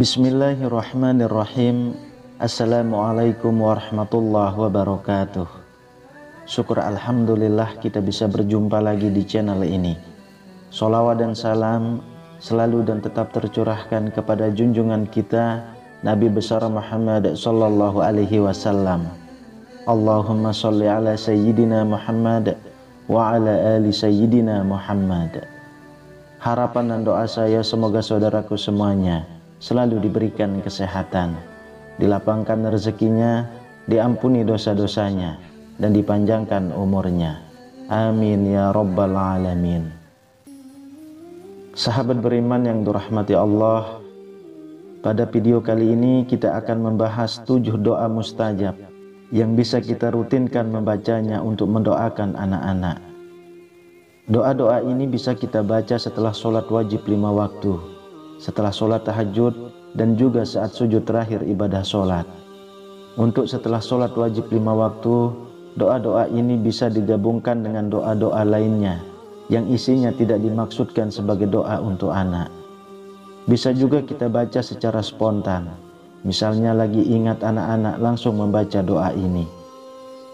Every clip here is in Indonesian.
Bismillahirrahmanirrahim. Assalamualaikum warahmatullahi wabarakatuh. Syukur Alhamdulillah kita bisa berjumpa lagi di channel ini. Salawat dan salam selalu dan tetap tercurahkan kepada junjungan kita Nabi besar Muhammad sallallahu alaihi wasallam Allahumma salli ala sayyidina Muhammad wa ala ali sayyidina Muhammad Harapan dan doa saya semoga saudaraku semuanya selalu diberikan kesehatan, dilapangkan rezekinya, diampuni dosa-dosanya, dan dipanjangkan umurnya. Amin ya Rabbal Alamin. Sahabat beriman yang dirahmati Allah, pada video kali ini kita akan membahas tujuh doa mustajab yang bisa kita rutinkan membacanya untuk mendoakan anak-anak. Doa-doa ini bisa kita baca setelah sholat wajib lima waktu, setelah sholat tahajud, dan juga saat sujud terakhir ibadah sholat. Untuk setelah sholat wajib lima waktu, doa-doa ini bisa digabungkan dengan doa-doa lainnya yang isinya tidak dimaksudkan sebagai doa untuk anak. Bisa juga kita baca secara spontan, misalnya lagi ingat anak-anak langsung membaca doa ini.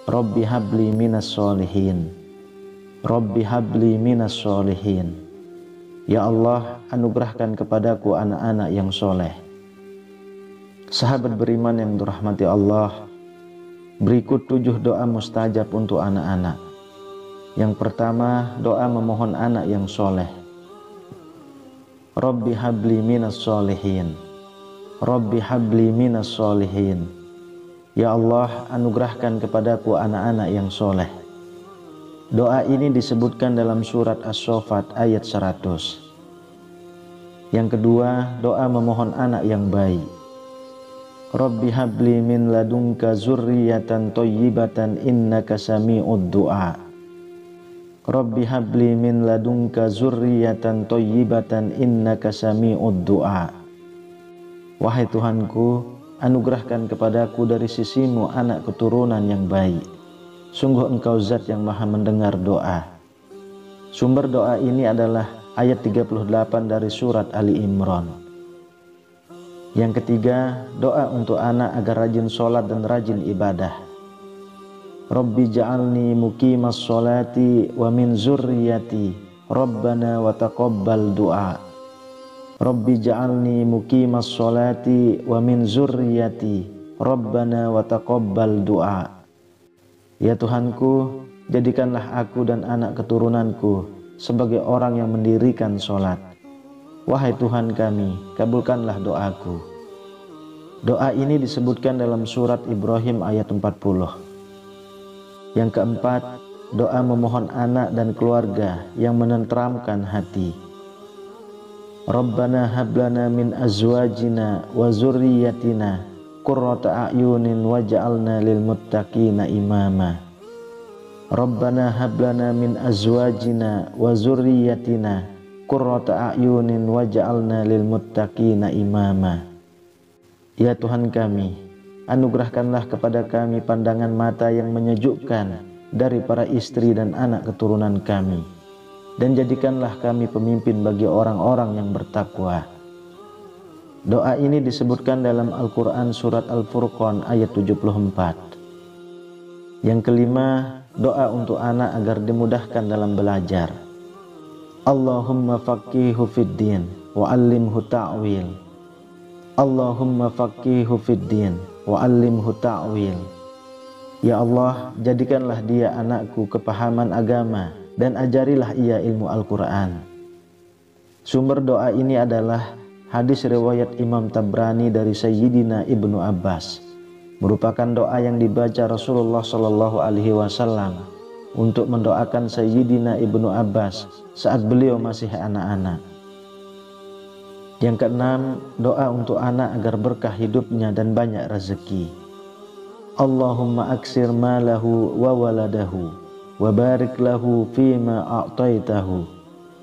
Robbi habli minas solihin. Rabbi habli minas solihin. Ya Allah, anugerahkan kepadaku anak-anak yang soleh. Sahabat beriman yang dirahmati Allah, berikut tujuh doa mustajab untuk anak-anak. Yang pertama, doa memohon anak yang soleh. Rabbi habli minas solihin. Rabbi habli minas solihin. Ya Allah, anugerahkan kepadaku anak-anak yang soleh. Doa ini disebutkan dalam surat As-Sofat ayat 100. Yang kedua, doa memohon anak yang baik. Rabbi habli min ladunka zurriyatan toyyibatan innaka sami'ud du'a. Rabbi habli min ladunka zurriyatan toyyibatan innaka sami'ud du'a. Wahai Tuhanku, anugerahkan kepadaku dari sisimu anak keturunan yang baik Sungguh engkau zat yang maha mendengar doa. Sumber doa ini adalah ayat 38 dari surat Ali Imran. Yang ketiga, doa untuk anak agar rajin sholat dan rajin ibadah. Rabbi ja'alni muqimas sholati wa min zurriyati Rabbana wa taqabbal du'a. Rabbi ja'alni muqimas sholati wa min zurriyati Rabbana wa taqabbal du'a. Ya Tuhanku, jadikanlah aku dan anak keturunanku sebagai orang yang mendirikan sholat. Wahai Tuhan kami, kabulkanlah doaku. Doa ini disebutkan dalam surat Ibrahim ayat 40. Yang keempat, doa memohon anak dan keluarga yang menenteramkan hati. Rabbana hablana min azwajina wa zurriyatina qurrata a'yunin waj'alna lil muttaqina imama. Rabbana hablana min azwajina wa zurriyyatina qurrata a'yunin waj'alna lil muttaqina imama. Ya Tuhan kami anugerahkanlah kepada kami pandangan mata yang menyejukkan dari para istri dan anak keturunan kami dan jadikanlah kami pemimpin bagi orang-orang yang bertakwa Doa ini disebutkan dalam Al-Quran surat Al-Furqan ayat 74. Yang kelima, doa untuk anak agar dimudahkan dalam belajar. Allahumma faqihu fid din wa allimhu ta'wil. Allahumma faqihu fid din wa allimhu ta'wil. Ya Allah, jadikanlah dia anakku kepahaman agama dan ajarilah ia ilmu Al-Quran. Sumber doa ini adalah Hadis riwayat Imam Tabrani dari Sayyidina Ibnu Abbas merupakan doa yang dibaca Rasulullah Shallallahu Alaihi Wasallam untuk mendoakan Sayyidina Ibnu Abbas saat beliau masih anak-anak. Yang keenam, doa untuk anak agar berkah hidupnya dan banyak rezeki. Allahumma aksir malahu wa waladahu wa barik lahu fima a'taitahu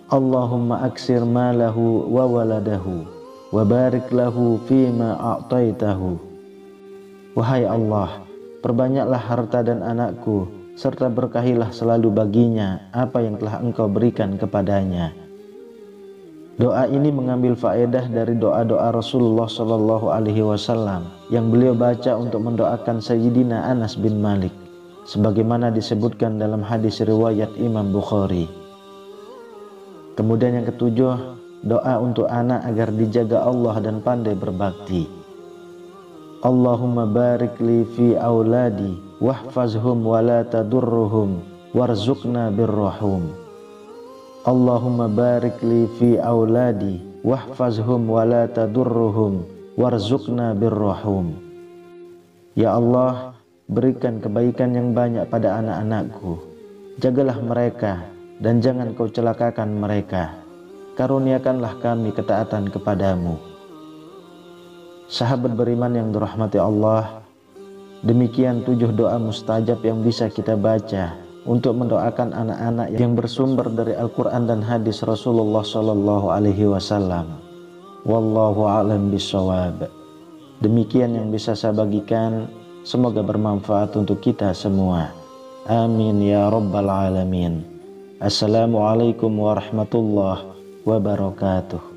Allahumma aksir malahu wa waladahu wa barik lahu fima a'taitahu Wahai Allah perbanyaklah harta dan anakku serta berkahilah selalu baginya apa yang telah engkau berikan kepadanya. Doa ini mengambil faedah dari doa-doa Rasulullah Shallallahu Alaihi Wasallam yang beliau baca untuk mendoakan Sayyidina Anas bin Malik, sebagaimana disebutkan dalam hadis riwayat Imam Bukhari. Kemudian yang ketujuh, doa untuk anak agar dijaga Allah dan pandai berbakti. Allahumma barik li fi auladi wahfazhum wa la tadurruhum warzuqna birrahum. Allahumma barik li fi auladi wahfazhum wa la tadurruhum warzuqna birrahum. Ya Allah, berikan kebaikan yang banyak pada anak-anakku. Jagalah mereka dan jangan kau celakakan mereka. Karuniakanlah kami ketaatan kepadamu. Sahabat beriman yang dirahmati Allah, demikian tujuh doa mustajab yang bisa kita baca untuk mendoakan anak-anak yang bersumber dari Al-Quran dan hadis Rasulullah Sallallahu Alaihi Wasallam. Wallahu a'lam bishawab. Demikian yang bisa saya bagikan. Semoga bermanfaat untuk kita semua. Amin ya rabbal alamin. Assalamualaikum warahmatullahi wabarakatuh.